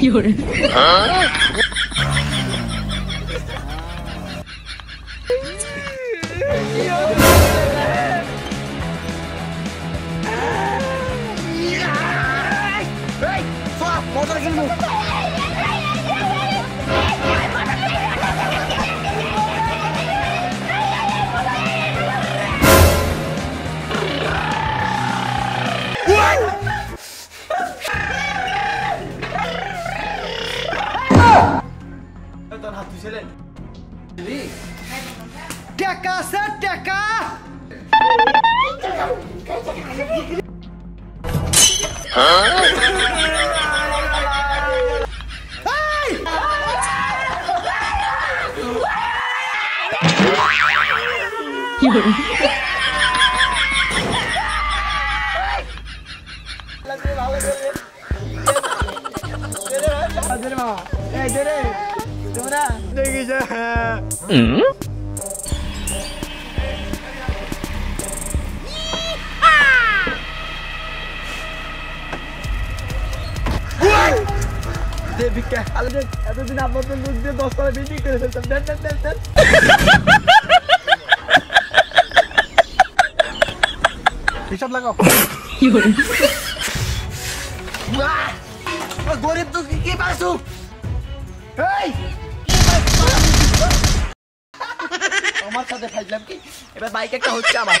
夜。Hey! Fuck! What are you doing? 내기자 응? দে ভিক্ষা আলে এতদিন তো কি পাইছু? এই! আমার সাথে ফাইলাম কি? এবার বাইক একটা হচ্ছে আমার।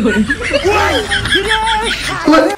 滚滚滚滚滚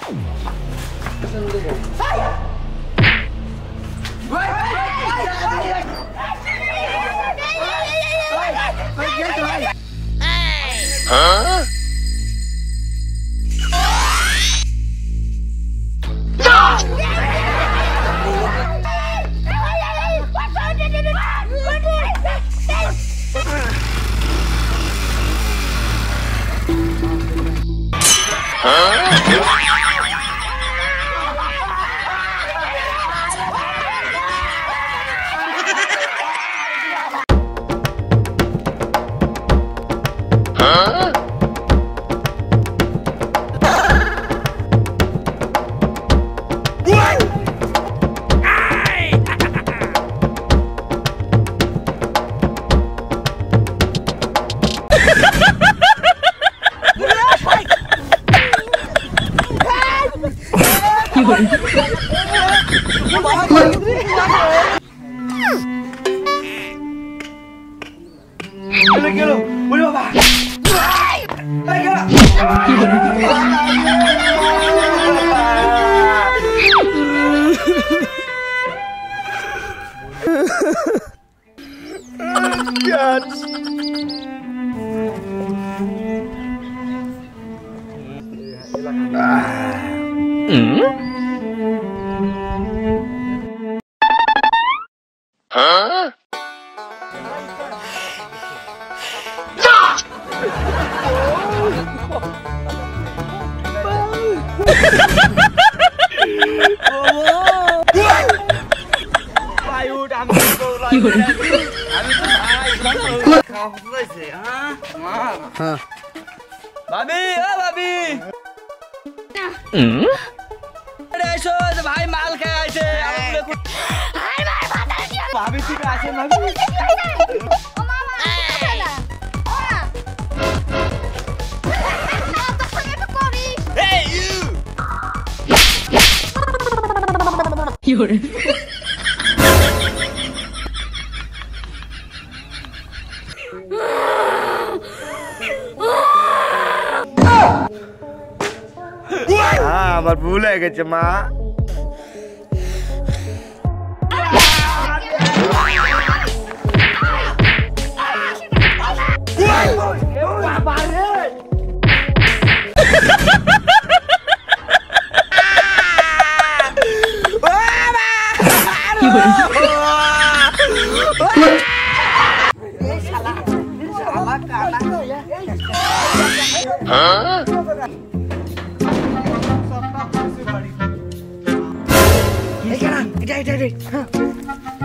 chết ừ. Hả? Hãy subscribe cho kênh Ghiền ভাবি ও ভাবি ভাই মাল খেয়ে আছে ভাবি ঠিক আছে কি আমার ভুল হয়ে গেছে মা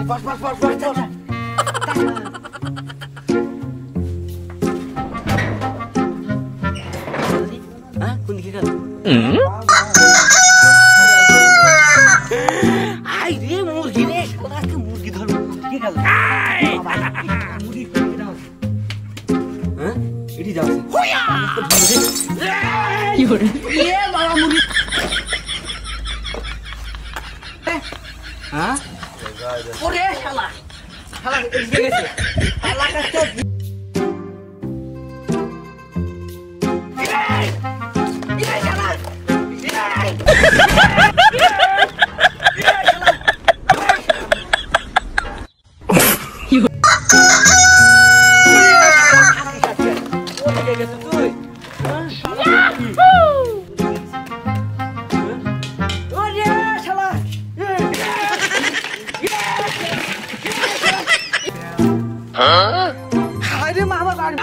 Bas bas bas bas bas. Huh? ওরে শালা শালা अरे मामा गाड़ी